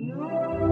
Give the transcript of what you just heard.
You.